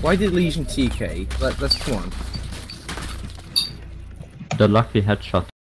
Why did Legion TK? Let's come on. The lucky headshot.